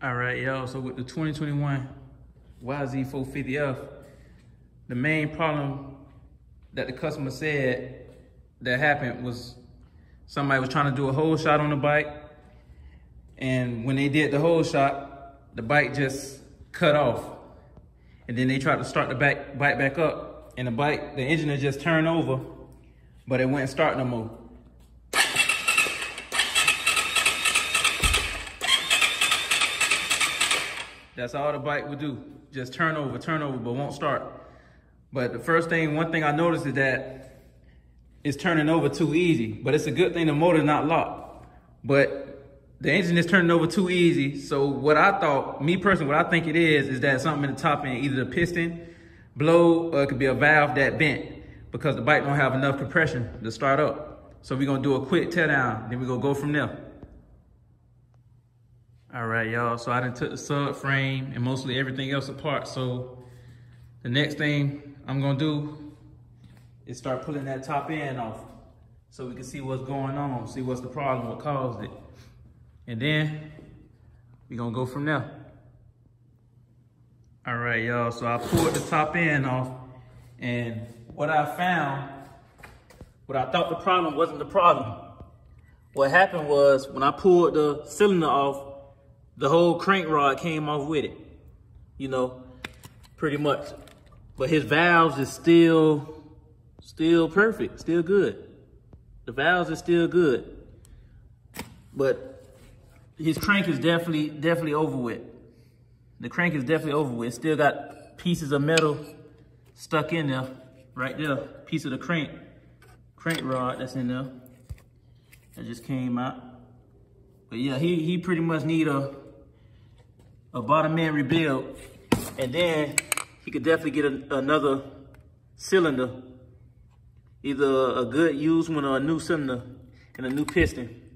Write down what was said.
All right, y'all. So with the 2021 YZ450F, the main problem that the customer said that happened was somebody was trying to do a hole shot on the bike. And when they did the hole shot, the bike just cut off. And then they tried to start the back, bike back up and the bike, the engine just turned over, but it wouldn't start no more. That's all the bike would do. Just turn over, turn over, but won't start. But the first thing, one thing I noticed is that it's turning over too easy. But it's a good thing the motor's not locked. But the engine is turning over too easy. So what I thought, me personally, what I think it is, is that something in the top end, either the piston blow or it could be a valve that bent because the bike don't have enough compression to start up. So we're gonna do a quick tear down, then we're gonna go from there. All right, y'all. So I done took the subframe and mostly everything else apart. So the next thing I'm gonna do is start pulling that top end off so we can see what's going on, see what's the problem, what caused it. And then we gonna go from there. All right, y'all. So I pulled the top end off and what I found, what I thought the problem wasn't the problem. What happened was when I pulled the cylinder off, the whole crank rod came off with it, you know, pretty much. But his valves is still, still perfect, still good. The valves are still good. But his crank is definitely, definitely over with. The crank is definitely over with. Still got pieces of metal stuck in there, right there. Piece of the crank, crank rod that's in there. That just came out. But yeah, he, he pretty much need a, a bottom end rebuild, and then he could definitely get a, another cylinder, either a good used one or a new cylinder and a new piston.